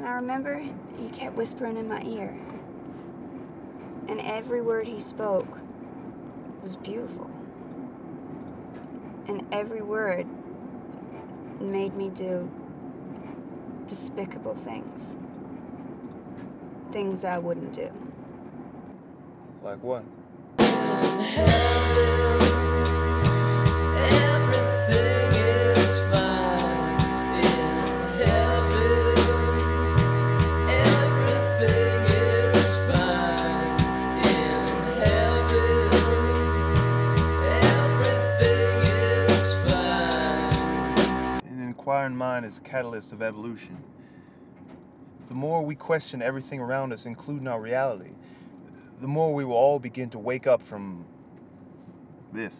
And I remember he kept whispering in my ear. And every word he spoke was beautiful. And every word made me do despicable things. Things I wouldn't do. Like what? Inquiring mind is a catalyst of evolution. The more we question everything around us, including our reality, the more we will all begin to wake up from this.